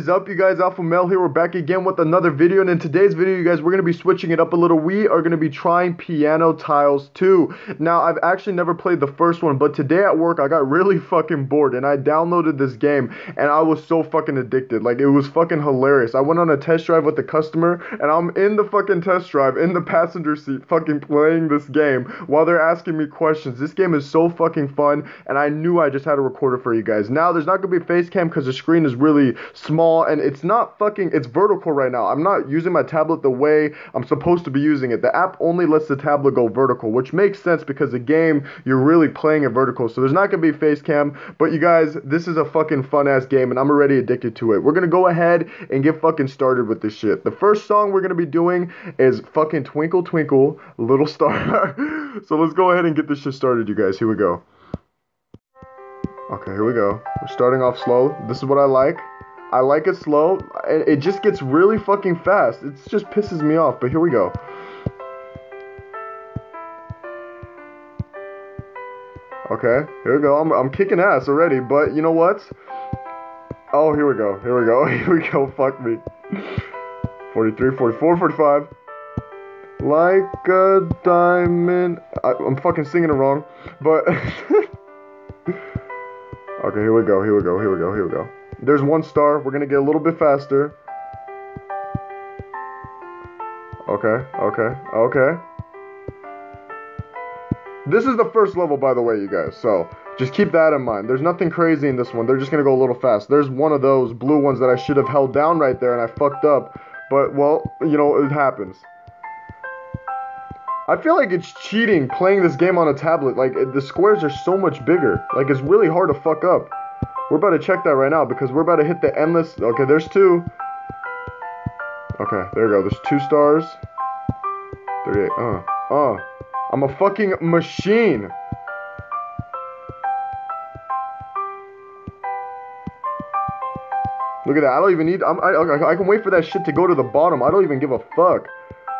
is up, you guys? Alpha Male here. We're back again with another video. And in today's video, you guys, we're going to be switching it up a little. We are going to be trying Piano Tiles 2. Now, I've actually never played the first one, but today at work, I got really fucking bored. And I downloaded this game, and I was so fucking addicted. Like, it was fucking hilarious. I went on a test drive with the customer, and I'm in the fucking test drive, in the passenger seat, fucking playing this game while they're asking me questions. This game is so fucking fun, and I knew I just had to record it for you guys. Now, there's not going to be face cam because the screen is really small and it's not fucking it's vertical right now. I'm not using my tablet the way I'm supposed to be using it. The app only lets the tablet go vertical, which makes sense because the game you're really playing it vertical. So there's not gonna be face cam, but you guys, this is a fucking fun ass game and I'm already addicted to it. We're gonna go ahead and get fucking started with this shit. The first song we're gonna be doing is fucking Twinkle Twinkle Little Star. so let's go ahead and get this shit started, you guys. Here we go. Okay, here we go. We're starting off slow. This is what I like. I like it slow. It just gets really fucking fast. It just pisses me off. But here we go. Okay, here we go. I'm, I'm kicking ass already. But you know what? Oh, here we go. Here we go. Here we go. Fuck me. 43, 44, 45. Like a diamond. I, I'm fucking singing it wrong. But. Okay, here we go, here we go, here we go, here we go. There's one star. We're gonna get a little bit faster. Okay, okay, okay. This is the first level, by the way, you guys, so just keep that in mind. There's nothing crazy in this one. They're just gonna go a little fast. There's one of those blue ones that I should have held down right there, and I fucked up. But, well, you know, it happens. I feel like it's cheating playing this game on a tablet. Like, the squares are so much bigger. Like, it's really hard to fuck up. We're about to check that right now because we're about to hit the endless. Okay, there's two. Okay, there we go. There's two stars. 38. Uh, uh. I'm a fucking machine. Look at that. I don't even need. I'm, I, I can wait for that shit to go to the bottom. I don't even give a fuck.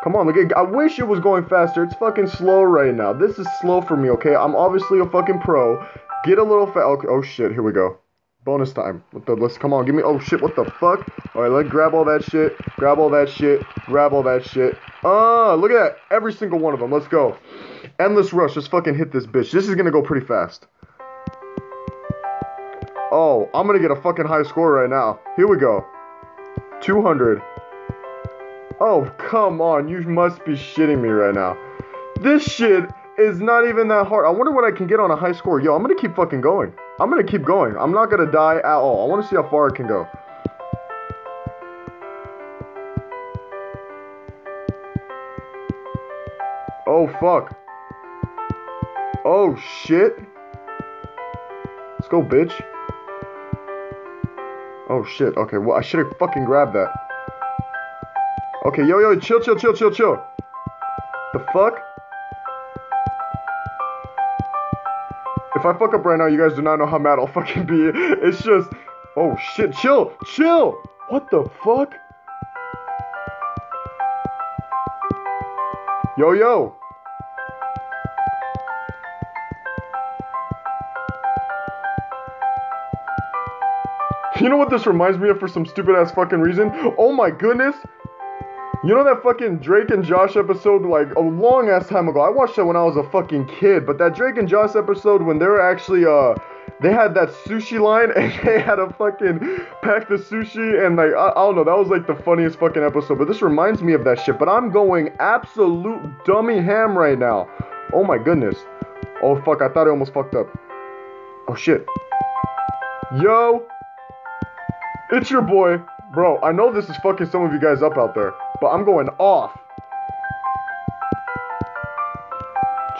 Come on, look at, I wish it was going faster. It's fucking slow right now. This is slow for me, okay? I'm obviously a fucking pro. Get a little fast. Okay, oh shit, here we go. Bonus time. What the, let's, come on, give me, oh shit, what the fuck? Alright, let's grab all that shit. Grab all that shit. Grab all that shit. Ah, look at that. Every single one of them. Let's go. Endless rush. Just fucking hit this bitch. This is gonna go pretty fast. Oh, I'm gonna get a fucking high score right now. Here we go. 200. Oh, come on. You must be shitting me right now. This shit is not even that hard. I wonder what I can get on a high score. Yo, I'm gonna keep fucking going. I'm gonna keep going. I'm not gonna die at all. I wanna see how far it can go. Oh, fuck. Oh, shit. Let's go, bitch. Oh, shit. Okay, well, I should have fucking grabbed that. Okay, yo, yo, chill, chill, chill, chill, chill. The fuck? If I fuck up right now, you guys do not know how mad I'll fucking be. It's just, oh shit, chill, chill. What the fuck? Yo, yo. You know what this reminds me of for some stupid ass fucking reason? Oh my goodness. You know that fucking Drake and Josh episode, like a long ass time ago? I watched that when I was a fucking kid, but that Drake and Josh episode when they were actually, uh, they had that sushi line and they had a fucking pack the sushi and like, I, I don't know, that was like the funniest fucking episode, but this reminds me of that shit. But I'm going absolute dummy ham right now. Oh my goodness. Oh fuck, I thought I almost fucked up. Oh shit. Yo! It's your boy. Bro, I know this is fucking some of you guys up out there but I'm going off.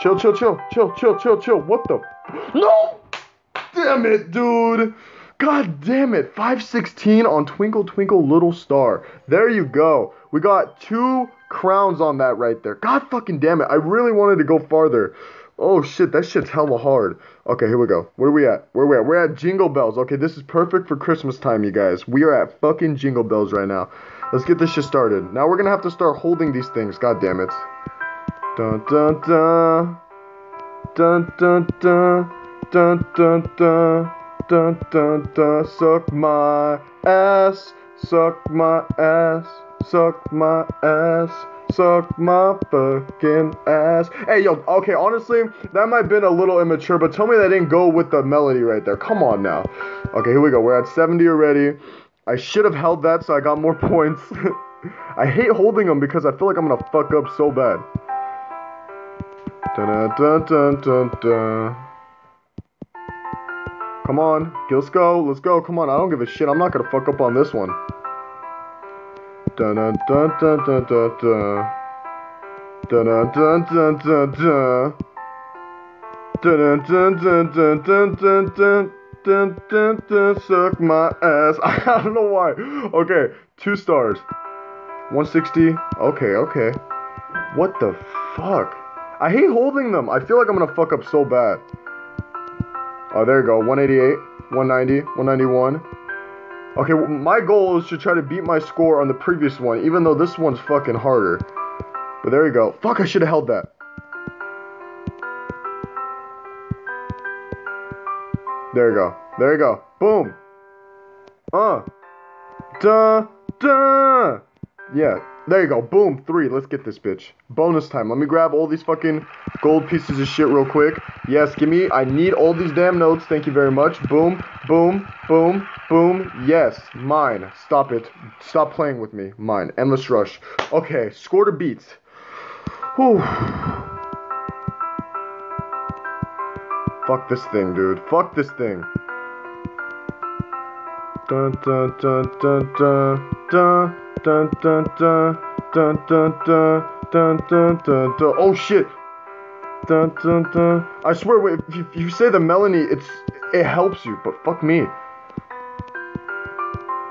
Chill, chill, chill, chill, chill, chill, chill. What the? No! Damn it, dude. God damn it. 516 on Twinkle Twinkle Little Star. There you go. We got two crowns on that right there. God fucking damn it. I really wanted to go farther. Oh shit, that shit's hella hard. Okay, here we go. Where are we at? Where are we at? We're at Jingle Bells. Okay, this is perfect for Christmas time, you guys. We are at fucking Jingle Bells right now. Let's get this shit started. Now we're gonna have to start holding these things. God damn it. Dun dun dun. Dun dun dun. Dun dun dun. Dun dun dun. Suck my ass. suck my ass, suck my ass, suck my fucking ass. Hey, yo, okay, honestly, that might have been a little immature, but tell me that didn't go with the melody right there. Come on now. Okay, here we go. We're at 70 already. I should have held that so I got more points. I hate holding them because I feel like I'm gonna fuck up so bad. Dun dun dun. Come on, let's go, let's go. Come on, I don't give a shit. I'm not gonna fuck up on this one. Dun dun dun dun dun dun dun. Dun dun dun dun dun dun. Dun dun dun dun dun dun dun. Dun, dun, suck my ass. I don't know why. Okay, two stars. 160. Okay, okay. What the fuck? I hate holding them. I feel like I'm gonna fuck up so bad. Oh, there you go. 188, 190, 191. Okay, my goal is to try to beat my score on the previous one, even though this one's fucking harder. But there you go. Fuck, I should have held that. There you go. There you go. Boom. Uh. Duh. Duh. Yeah. There you go. Boom. Three. Let's get this bitch. Bonus time. Let me grab all these fucking gold pieces of shit real quick. Yes, give me. I need all these damn notes. Thank you very much. Boom. Boom. Boom. Boom. Yes. Mine. Stop it. Stop playing with me. Mine. Endless rush. Okay. Score to beats. Whew. Fuck this thing, dude. Fuck this thing. Dun dun dun dun dun dun dun dun dun dun dun dun dun. Oh shit. Dun dun dun. I swear, wait, if you, if you say the melody, it's it helps you, but fuck me.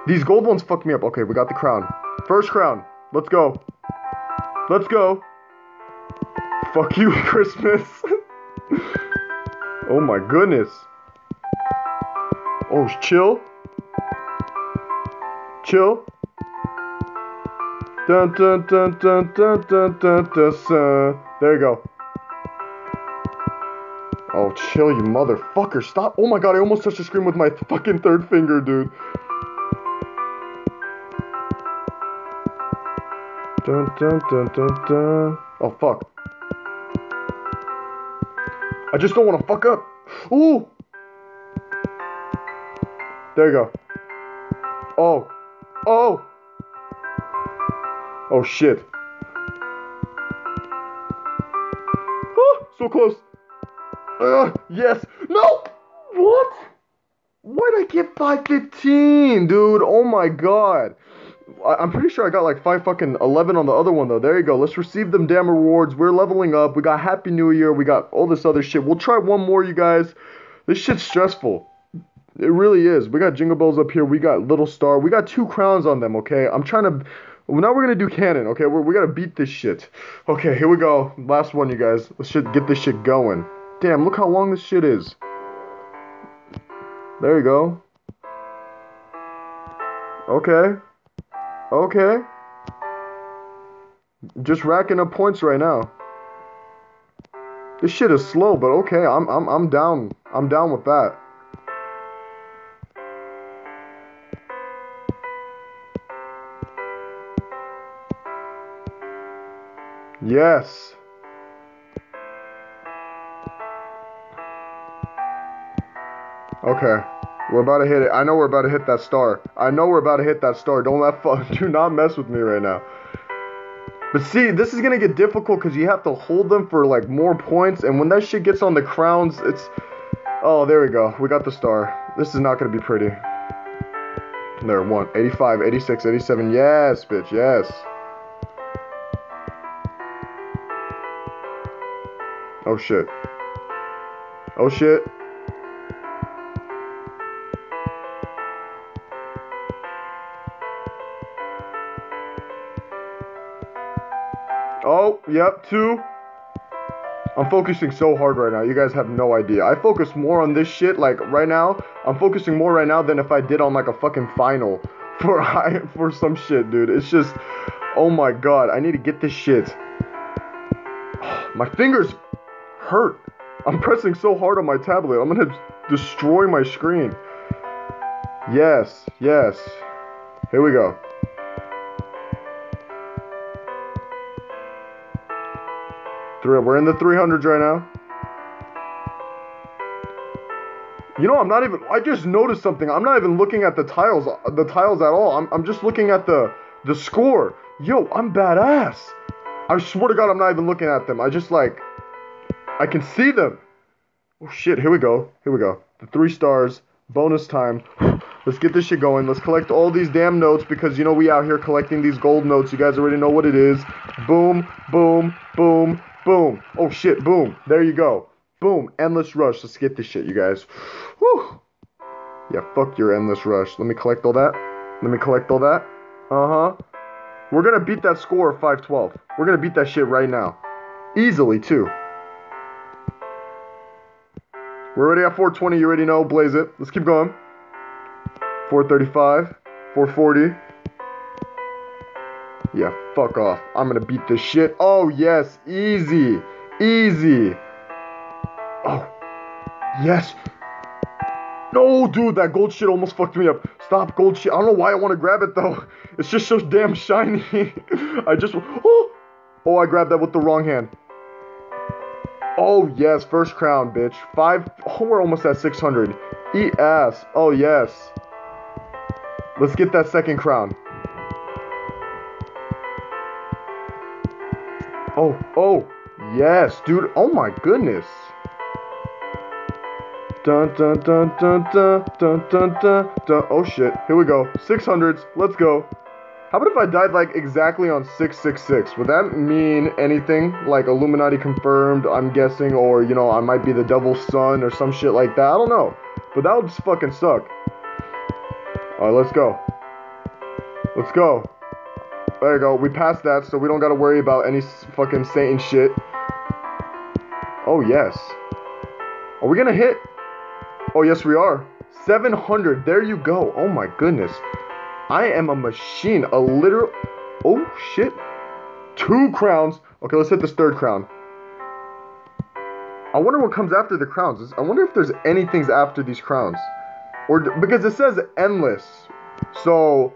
These gold ones fuck me up. Okay, we got the crown. First crown. Let's go. Let's go. Fuck you, Christmas. Oh my goodness. Oh, chill. Chill. Dun dun dun dun dun dun dun dun. dun. There you go. Oh, chill, you motherfucker. Stop. Oh my god, I almost touched the screen with my fucking third finger, dude. Dun dun dun dun dun. Oh, fuck. I just don't want to fuck up. Ooh. There you go. Oh. Oh. Oh shit. Oh, so close. Uh, yes. No. What? Why'd I get 515, dude? Oh my god. I'm pretty sure I got like 5 fucking 11 on the other one though. There you go. Let's receive them damn rewards. We're leveling up. We got Happy New Year. We got all this other shit. We'll try one more, you guys. This shit's stressful. It really is. We got Jingle Bells up here. We got Little Star. We got two crowns on them, okay? I'm trying to. Well, now we're gonna do Canon, okay? We're, we gotta beat this shit. Okay, here we go. Last one, you guys. Let's get this shit going. Damn, look how long this shit is. There you go. Okay. Okay. Just racking up points right now. This shit is slow, but okay. I'm I'm I'm down. I'm down with that. Yes. Okay. We're about to hit it. I know we're about to hit that star. I know we're about to hit that star. Don't let do not mess with me right now. But see, this is gonna get difficult because you have to hold them for like more points, and when that shit gets on the crowns, it's. Oh, there we go. We got the star. This is not gonna be pretty. There, one, 85, 86, 87. Yes, bitch, yes. Oh shit. Oh shit. Yep, two. I'm focusing so hard right now. You guys have no idea. I focus more on this shit like right now. I'm focusing more right now than if I did on like a fucking final for high for some shit, dude. It's just oh my god. I need to get this shit. My fingers hurt. I'm pressing so hard on my tablet. I'm to destroy my screen. Yes, yes. Here we go. Three, we're in the 300s right now. You know, I'm not even. I just noticed something. I'm not even looking at the tiles, the tiles at all. I'm, I'm just looking at the the score. Yo, I'm badass. I swear to God, I'm not even looking at them. I just like, I can see them. Oh shit! Here we go. Here we go. The three stars. Bonus time. Let's get this shit going. Let's collect all these damn notes because you know we out here collecting these gold notes. You guys already know what it is. Boom, boom, boom, boom. Oh shit, boom. There you go. Boom. Endless rush. Let's get this shit, you guys. Whew. Yeah, fuck your endless rush. Let me collect all that. Let me collect all that. Uh-huh. We're gonna beat that score of 512. We're gonna beat that shit right now. Easily, too. We're already at 420. You already know. Blaze it. Let's keep going. 435. 440. Yeah, fuck off. I'm gonna beat this shit. Oh, yes. Easy. Easy. Oh. Yes. No, dude, that gold shit almost fucked me up. Stop, gold shit. I don't know why I want to grab it, though. It's just so damn shiny. I just... Oh! Oh, I grabbed that with the wrong hand. Oh, yes. First crown, bitch. Five... Oh, we're almost at 600. Eat ass. Oh, yes. Let's get that second crown. Oh, oh. Yes, dude. Oh, my goodness. Dun dun dun dun dun dun dun dun dun. Oh shit, here we go. 600s, let's go. How about if I died like exactly on 666? Would that mean anything? Like Illuminati confirmed, I'm guessing, or you know, I might be the devil's son or some shit like that. I don't know. But that would just fucking suck. Alright, let's go. Let's go. There you go. We passed that, so we don't gotta worry about any fucking Satan shit. Oh, yes. Are we gonna hit? Oh, yes, we are. 700. There you go. Oh, my goodness. I am a machine. A literal. Oh, shit. Two crowns. Okay, let's hit this third crown. I wonder what comes after the crowns. I wonder if there's anything after these crowns. Or because it says endless. So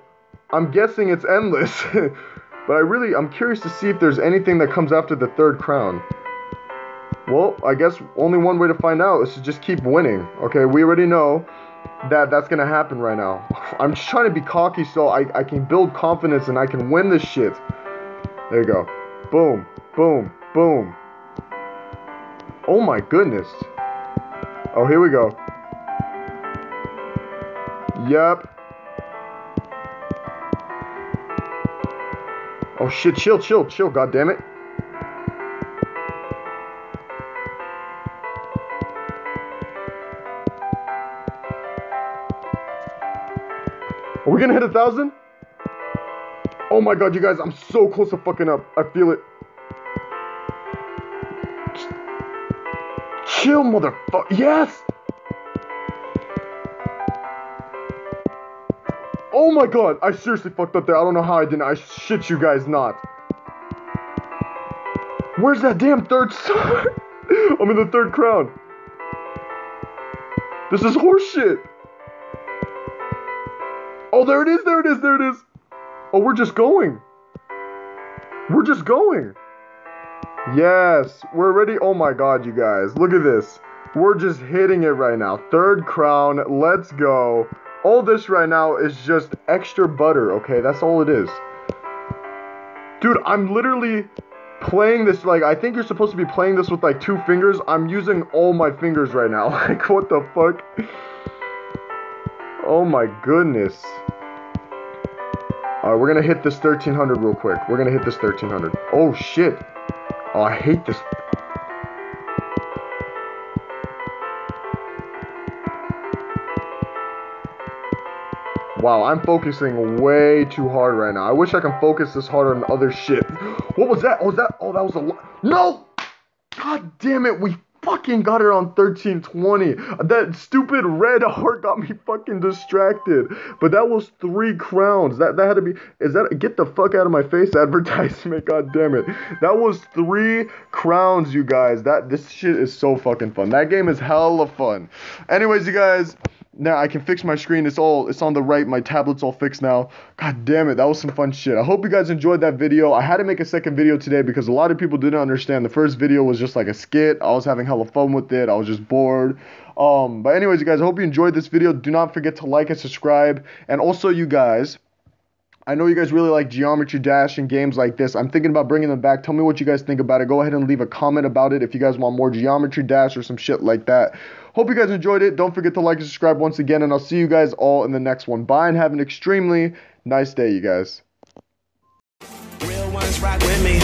I'm guessing it's endless. but I really I'm curious to see if there's anything that comes after the third crown. Well, I guess only one way to find out is to just keep winning. Okay, we already know that that's gonna happen right now. I'm just trying to be cocky so I, I can build confidence and I can win this shit. There you go. Boom, boom, boom. Oh my goodness. Oh, here we go. Yep. Oh shit, chill, chill, chill, god damn it. Are we gonna hit a thousand? Oh my god, you guys, I'm so close to fucking up. I feel it. Chill, motherfucker. Yes! Oh my god, I seriously fucked up there. I don't know how I didn't. I shit you guys not. Where's that damn third star? I'm in the third crown. This is horseshit. Oh, there it is, there it is, there it is. Oh, we're just going. We're just going. Yes, we're ready. Oh my god, you guys. Look at this. We're just hitting it right now. Third crown. Let's go. All this right now is just extra butter, okay? That's all it is. Dude, I'm literally playing this like I think you're supposed to be playing this with like two fingers. I'm using all my fingers right now. Like what the fuck? Oh my goodness. Alright, we're gonna hit this 1300 real quick. We're gonna hit this 1300. Oh shit. Oh, I hate this. Wow, I'm focusing way too hard right now. I wish I can focus this hard on other shit. What was that? Oh, was that? Oh, that was a lot. No! God damn it, we fucking got it on 1320. That stupid red heart got me fucking distracted. But that was three crowns. That that had to be is that get the fuck out of my face advertisement, god damn it. That was three crowns, you guys. That this shit is so fucking fun. That game is hella fun. Anyways, you guys, now I can fix my screen. It's all it's on the right. My tablet's all fixed now. God damn it, that was some fun shit. I hope you guys enjoyed that video. I had to make a second video today because a lot of people didn't understand. The first video was just like a skit. I was having hella fun with it. I was just bored. Um, but anyways, you guys, I hope you enjoyed this video. Do not forget to like and subscribe. And also, you guys, I know you guys really like Geometry Dash and games like this. I'm thinking about bringing them back. Tell me what you guys think about it. Go ahead and leave a comment about it if you guys want more Geometry Dash or some shit like that. Hope you guys enjoyed it. Don't forget to like and subscribe once again, and I'll see you guys all in the next one. Bye and have an extremely nice day, you guys. Real ones with me.